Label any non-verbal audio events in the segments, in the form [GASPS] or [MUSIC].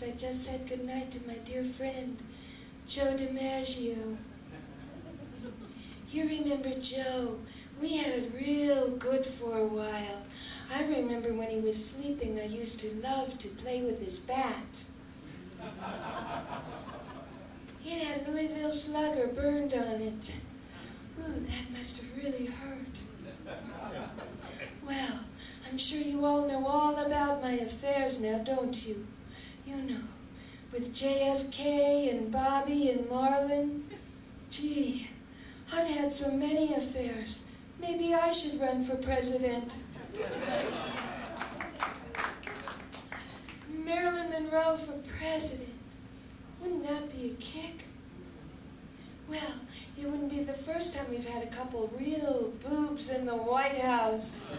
because I just said goodnight to my dear friend, Joe DiMaggio. You remember Joe? We had it real good for a while. I remember when he was sleeping, I used to love to play with his bat. It had Louisville Slugger burned on it. Ooh, that must have really hurt. Well, I'm sure you all know all about my affairs now, don't you? You know, with JFK and Bobby and Marlon. Gee, I've had so many affairs. Maybe I should run for president. Marilyn Monroe for president. Wouldn't that be a kick? Well, it wouldn't be the first time we've had a couple real boobs in the White House.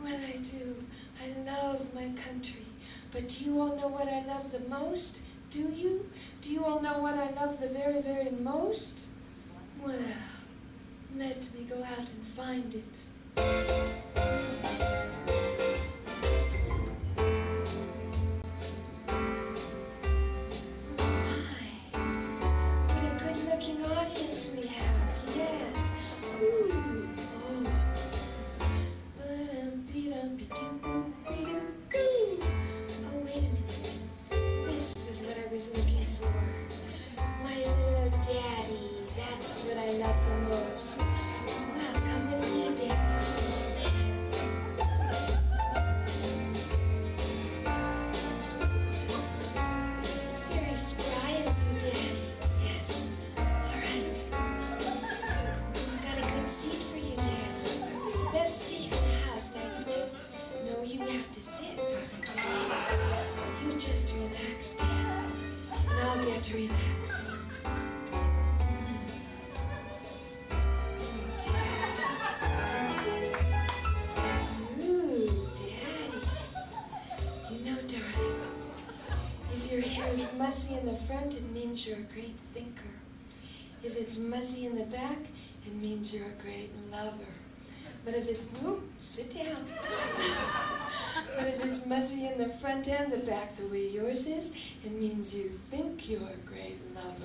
well, I do. I love my country. But do you all know what I love the most? Do you? Do you all know what I love the very, very most? Well, let me go out and find it. You're a great thinker. If it's muzzy in the back, it means you're a great lover. But if it's, whoop, sit down. [LAUGHS] but if it's muzzy in the front and the back, the way yours is, it means you think you're a great lover.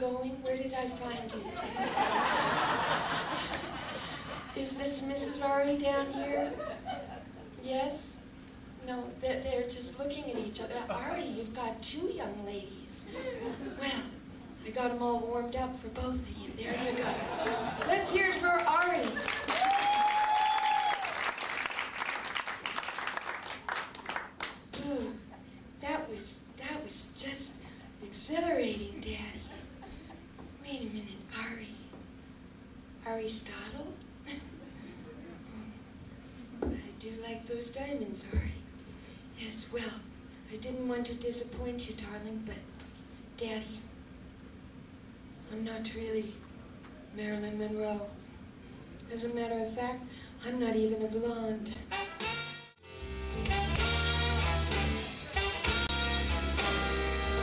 going? Where did I find you? Is this Mrs. Ari down here? Yes? No, they're, they're just looking at each other. Uh, Ari, you've got two young ladies. Well, I got them all warmed up for both of you. There you go. Let's hear it for Ari. Ooh, that was that was just exhilarating, Daddy. Wait a minute, Ari. Aristotle? Oh, I do like those diamonds, Ari. Yes, well, I didn't want to disappoint you, darling, but Daddy, I'm not really Marilyn Monroe. As a matter of fact, I'm not even a blonde. I'm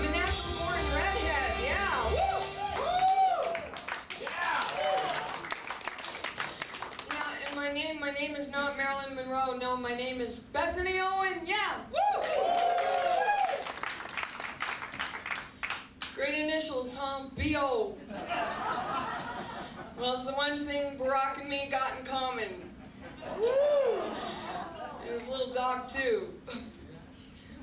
a natural born redhead, yeah! Woo! Yeah, and my name, my name is not Marilyn Monroe. No, my name is Bethany Owen. Yeah, woo! Great initials, huh? B.O. Well, it's the one thing Barack and me got in common. Woo! And his little dog, too.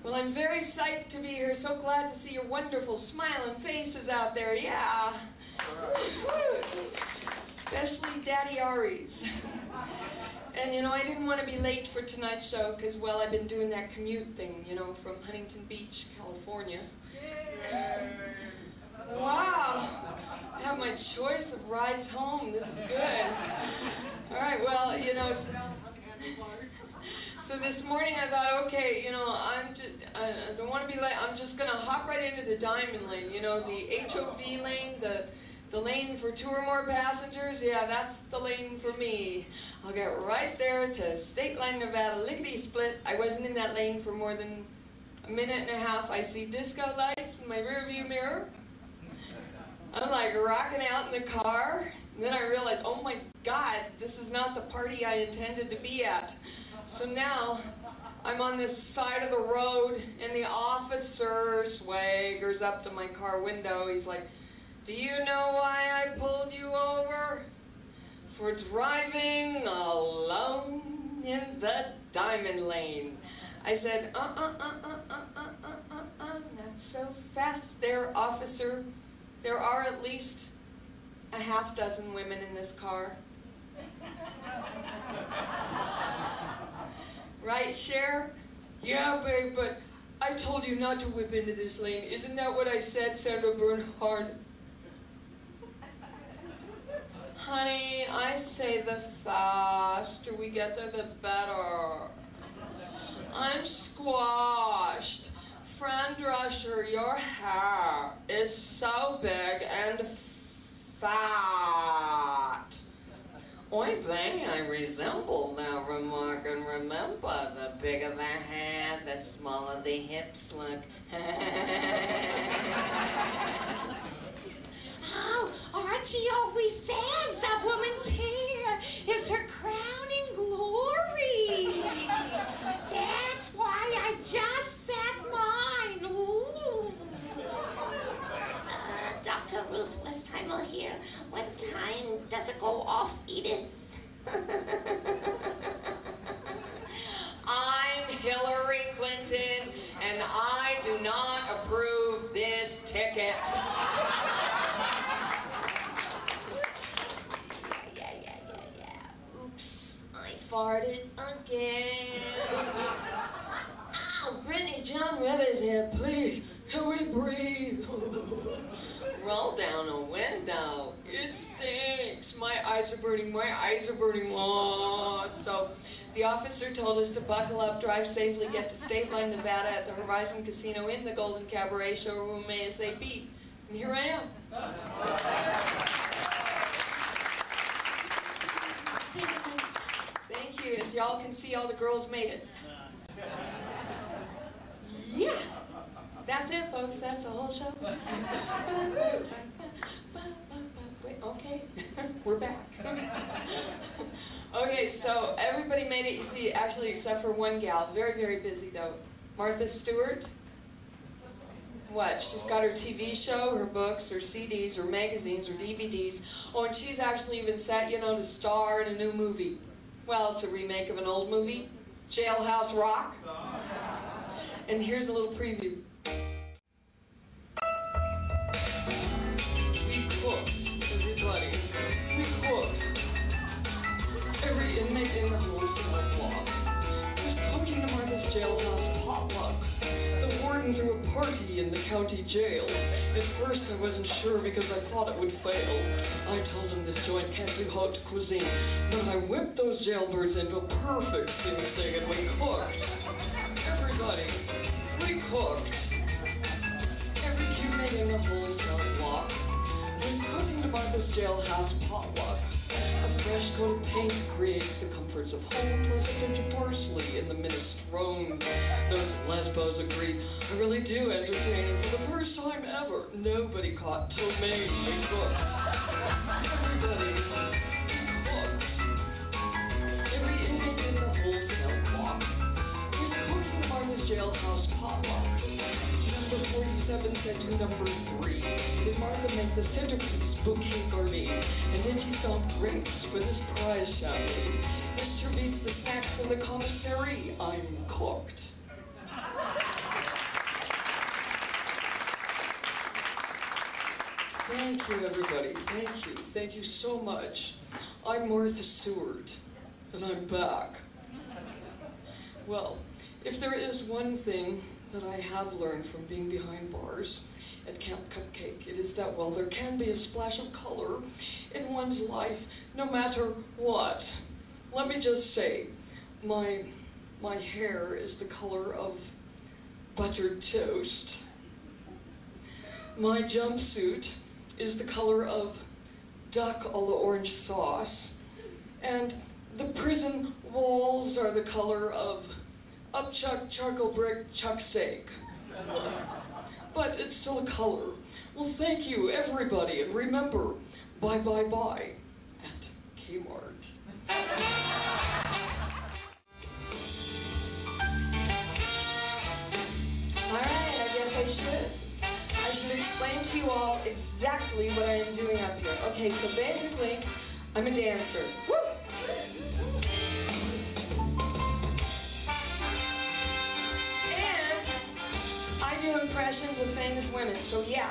Well, I'm very psyched to be here. So glad to see your wonderful smiling faces out there. Yeah. Woo! Especially Daddy Ari's. And you know, I didn't want to be late for tonight's show because, well, I've been doing that commute thing, you know, from Huntington Beach, California. Wow! I have my choice of rides home. This is good. All right, well, you know. [LAUGHS] So this morning I thought, okay, you know, I'm just, I don't want to be late. I'm just gonna hop right into the diamond lane. You know, the HOV lane, the the lane for two or more passengers. Yeah, that's the lane for me. I'll get right there to State Line, Nevada, lickety split. I wasn't in that lane for more than a minute and a half. I see disco lights in my rearview mirror. I'm like rocking out in the car. and then I realize, oh my God, this is not the party I intended to be at. So now I'm on this side of the road, and the officer swaggers up to my car window. He's like, Do you know why I pulled you over? For driving alone in the diamond lane. I said, Uh uh uh uh uh uh uh uh, not so fast there, officer. There are at least a half dozen women in this car. Right, Cher? Yeah, babe, but I told you not to whip into this lane. Isn't that what I said, Sandra Bernhard? Honey, I say the faster we get there, the better. I'm squashed. Fran Drescher, your hair is so big and fat. Oy vey, I resemble that remark, and remember, the bigger the hair, the smaller the hips look. [LAUGHS] Oh, Archie always says that woman's hair is her crowning glory. That's why I just said mine. Ooh. Uh, Dr. Ruth Westheimer here. What time does it go off, Edith? [LAUGHS] I'm Hillary Clinton, and I do not approve this ticket. Yeah, [LAUGHS] yeah, yeah, yeah. yeah. Oops, I farted again. Ow, [LAUGHS] ah, Brittany Joan Rivers here, please. Can we breathe? Roll down a window. It stinks. My eyes are burning. My eyes are burning. Oh, so the officer told us to buckle up, drive safely, get to State Line, Nevada at the Horizon Casino in the Golden Cabaret showroom ASAP. And here I am. Thank you. As y'all can see, all the girls made it. Yeah, that's it, folks. That's the whole show. Wait, okay, [LAUGHS] we're back. [LAUGHS] okay, so everybody made it, you see, actually, except for one gal. Very, very busy, though. Martha Stewart. What? She's got her TV show, her books, her CDs, her magazines, her DVDs. Oh, and she's actually even set, you know, to star in a new movie. Well, it's a remake of an old movie, Jailhouse Rock. And here's a little preview. Party in the county jail. At first I wasn't sure because I thought it would fail. I told him this joint can't do hot cuisine, but I whipped those jailbirds into a perfect sing-sing and we cooked. Everybody, we cooked. Every inmate in the whole cell block was cooking to Martha's jailhouse potluck. Fresh coat of paint creates the comforts of home, plus a pinch of parsley in the minestrone. Those lesbos agree. I really do entertain, and for the first time ever, nobody caught ptomaine we cooked. Everybody cooked. Every inmate in the whole cell block was cooking to Martha's jailhouse. Number 47 said to number 3, Did Martha make the centerpiece bouquet garni? And did she stomp grapes for this prize chalet? This sure beats the snacks in the commissary. I'm cooked. Thank you, everybody. Thank you. Thank you so much. I'm Martha Stewart, and I'm back. Well, if there is one thing that I have learned from being behind bars at Camp Cupcake, it is that, well, there can be a splash of color in one's life no matter what. Let me just say, my, my hair is the color of buttered toast. My jumpsuit is the color of duck a la orange sauce. And the prison walls are the color of upchuck charcoal brick chuck steak. but it's still a color. Well, thank you, everybody, and remember, bye bye bye at Kmart. All right, I guess I should. I should explain to you all exactly what I am doing up here. Okay, so basically, I'm a dancer. Woo! I do impressions of famous women. So yeah,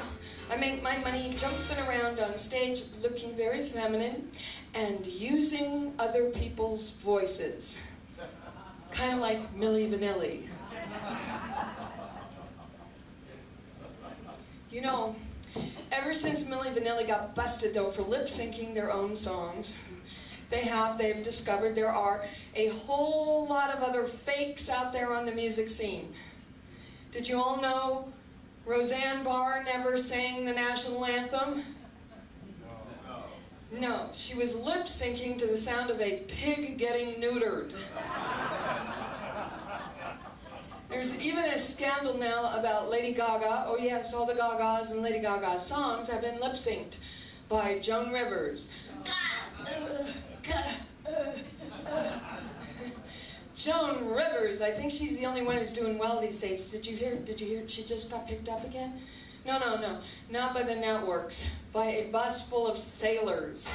I make my money jumping around on stage, looking very feminine, and using other people's voices. Kind of like Milli Vanilli. You know, ever since Milli Vanilli got busted though for lip syncing their own songs, they have, they've discovered there are a whole lot of other fakes out there on the music scene. Did you all know Roseanne Barr never sang the national anthem? No, she was lip syncing to the sound of a pig getting neutered. There's even a scandal now about Lady Gaga. Oh yes, all the Gagas and Lady Gaga songs have been lip synced by Joan Rivers. Uh, uh, uh. Joan Rivers, I think she's the only one who's doing well these days. Did you hear? Did you hear? She just got picked up again. No, no, no, not by the networks. By a bus full of sailors.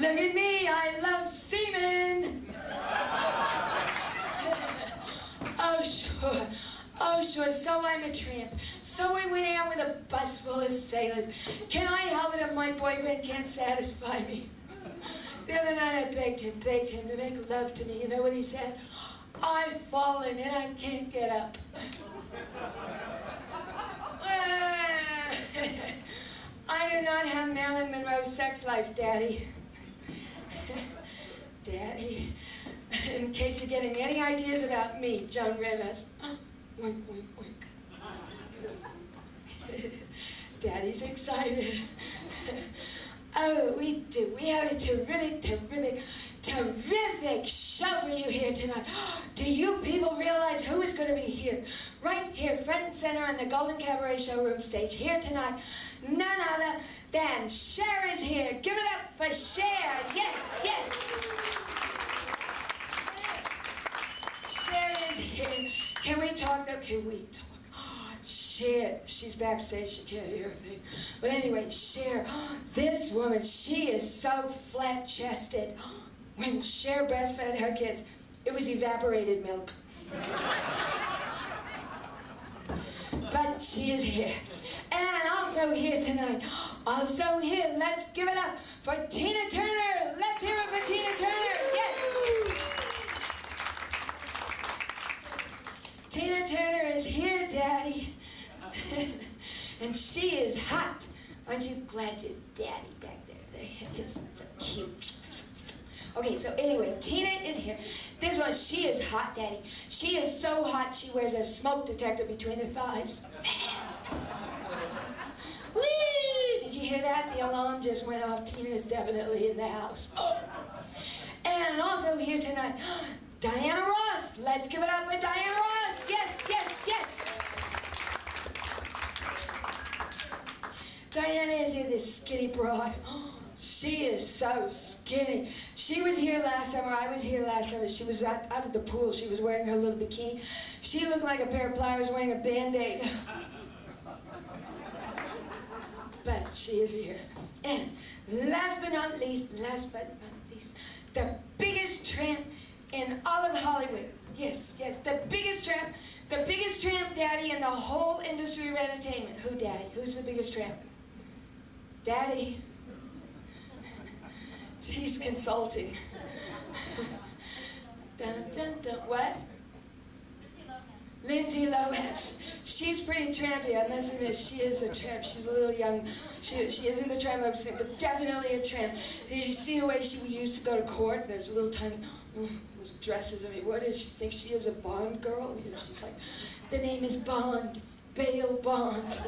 Look at me, I love semen. [LAUGHS] oh, sure. Oh, sure. So I'm a tramp. So I went out with a bus full of sailors. Can I help it if my boyfriend can't satisfy me? The other night I begged him, begged him to make love to me. You know what he said? I've fallen and I can't get up. [LAUGHS] I do not have Marilyn Monroe's sex life, Daddy. [LAUGHS] Daddy, [LAUGHS] in case you're getting any ideas about me, Joan Rivers. [GASPS] wink, wink, wink. Daddy's excited. [LAUGHS] Oh, we do. We have a terrific, terrific, terrific show for you here tonight. [GASPS] Do you people realize who is going to be here? Right here, front and center on the Golden Cabaret Showroom stage here tonight. None other than Cher is here. Give it up for Cher. Yes, yes. Cher is here. Can we talk though? Can we talk? Cher, she's backstage, she can't hear a thing. But anyway, Cher, this woman, she is so flat chested. When Cher breastfed her kids, it was evaporated milk. but she is here. And also here tonight, also here, let's give it up for Tina Turner. Let's hear it for Tina Turner. Yes. Tina Turner is here, Daddy. [LAUGHS] and she is hot. Aren't you glad your daddy back there? They're just so cute. Okay, so anyway, Tina is here. This one, she is hot, Daddy. She is so hot, she wears a smoke detector between her thighs. Man! [LAUGHS] Whee! Did you hear that? The alarm just went off. Tina is definitely in the house. Oh. And also here tonight, [GASPS] Diana Ross. Let's give it up for Diana Ross. Yes, yes, yes. Diana is here, this skinny broad. [GASPS] She is so skinny. She was here last summer. I was here last summer. She was out, out of the pool. She was wearing her little bikini. She looked like a pair of pliers wearing a band-aid. [LAUGHS] but she is here. And last but not least, last but not least, the biggest tramp in all of Hollywood. Yes, yes, the biggest tramp, the biggest tramp daddy in the whole industry of entertainment. Who daddy? Who's the biggest tramp? Daddy. He's consulting. dun, dun, dun. What? Lindsay Lohan. She's pretty trampy. I must admit, she is a tramp. She's a little young. She, she isn't the tramp I was thinking, but definitely a tramp. Did you see the way she used to go to court? There's a little tiny those dresses. I mean, what is she think she is a Bond girl? You know, she's like, the name is Bond, Bail Bond. [LAUGHS]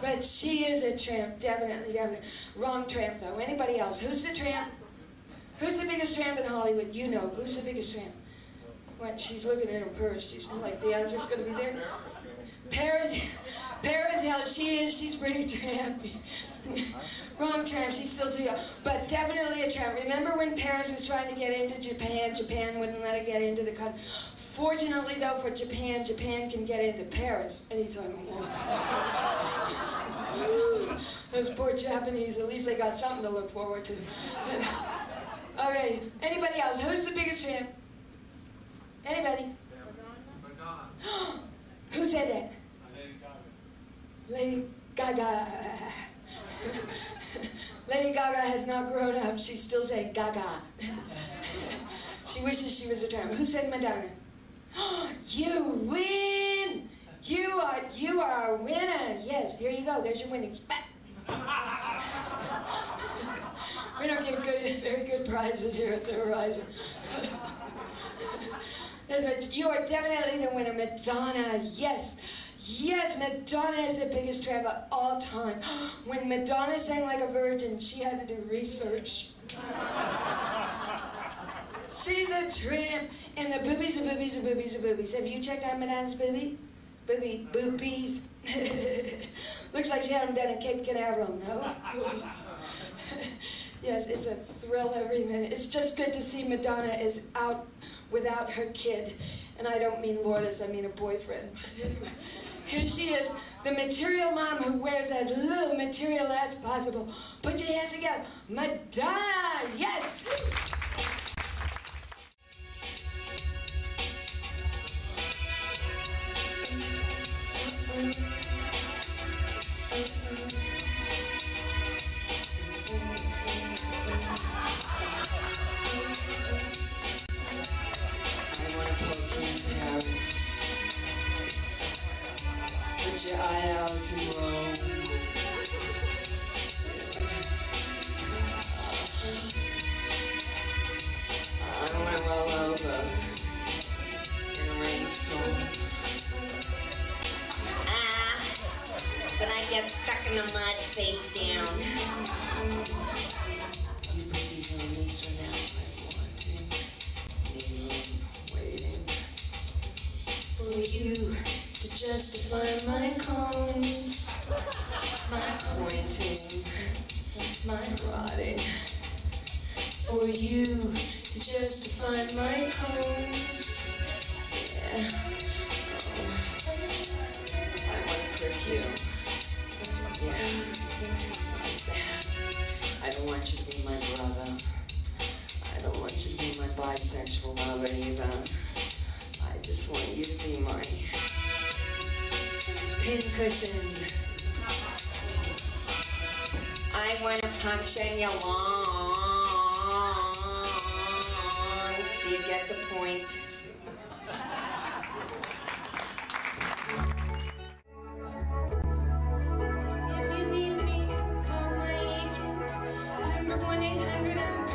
but she is a tramp, definitely, definitely. Wrong tramp though. Anybody else? Who's the tramp? Who's the biggest tramp in Hollywood? You know. Who's the biggest tramp? When she's looking at her purse, she's like, the answer's going to be there. Paris, Paris hell, she is, she's pretty trampy. [LAUGHS] Wrong tramp, she's still too young, but definitely a tramp. Remember when Paris was trying to get into Japan, Japan wouldn't let her get into the country. Fortunately though for Japan, Japan can get into Paris anytime it wants. [LAUGHS] Those poor Japanese, at least they got something to look forward to. [LAUGHS] okay, anybody else? Who's the biggest tramp? Anybody? Madonna. [GASPS] Who said that? Lady Gaga. [LAUGHS] Lady Gaga has not grown up. She's still saying Gaga. she wishes she was a tramp. Who said Madonna? You win! You are you are a winner. Yes, here you go. There's your winning. [LAUGHS] we don't give good, very good prizes here at the Horizon. [LAUGHS] You are definitely the winner, Madonna. Yes. Yes, Madonna is the biggest tramp of all time. [GASPS] When Madonna sang like a virgin, she had to do research. [LAUGHS] She's a tramp. And the boobies are boobies are boobies are boobies. Have you checked out Madonna's boobie? Booby, boobies. [LAUGHS] Looks like she had them done in Cape Canaveral, no? [LAUGHS] yes, it's a thrill every minute. It's just good to see Madonna is out without her kid. And I don't mean Lourdes, I mean a boyfriend. Anyway, [LAUGHS] here she is, the material mom who wears as little material as possible. Put your hands together. Madonna, yes! So now I'm wanting, waiting for you to justify my cones, my pointing, my prodding. For you to justify my cones. be mine. Pincushion. I want to punch in your lungs. Do you get the point? if you need me, call my agent. I'm the 1-800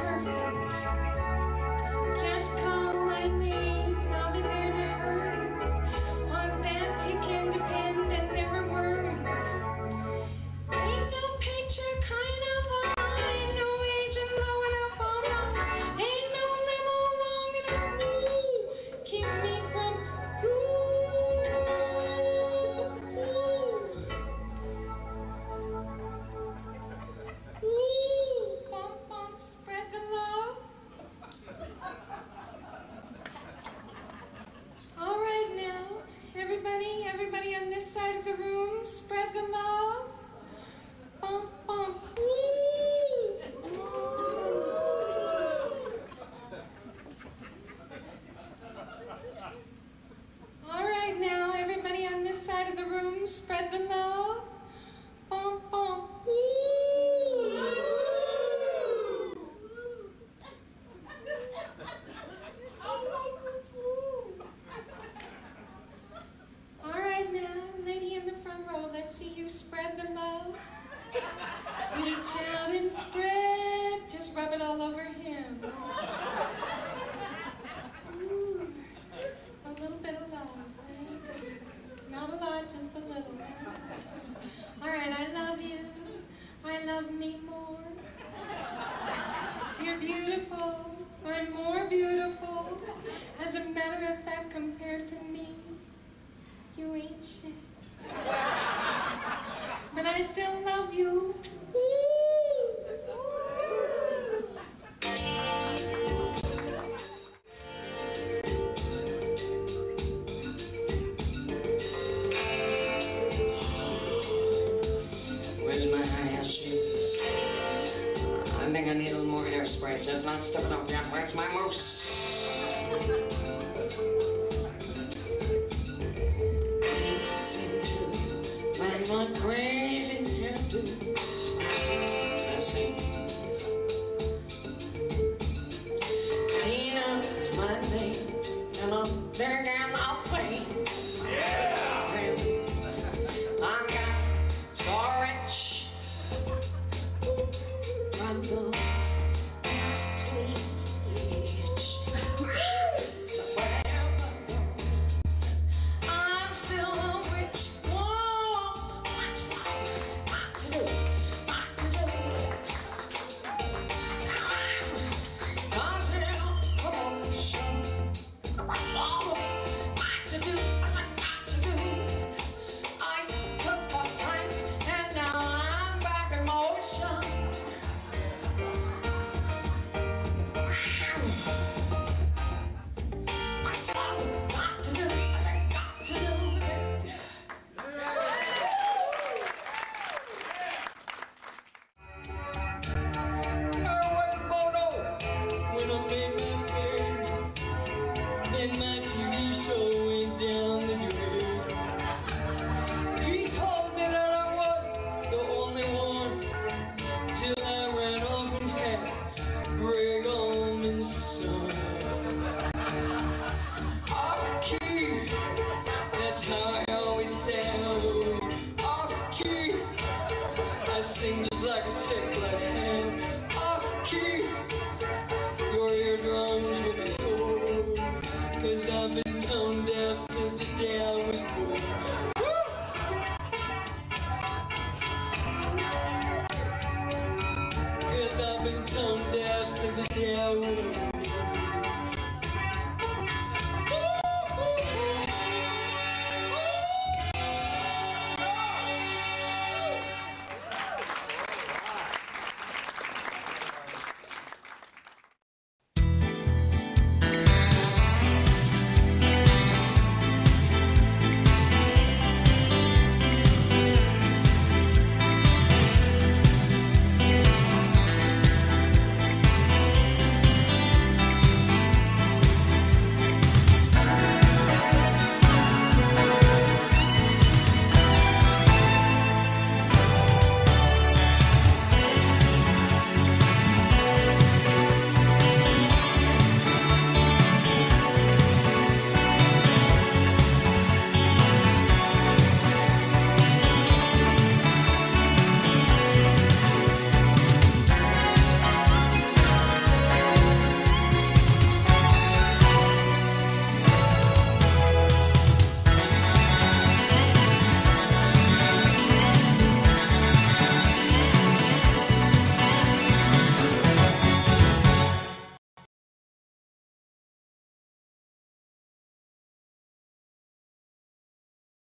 spread them out.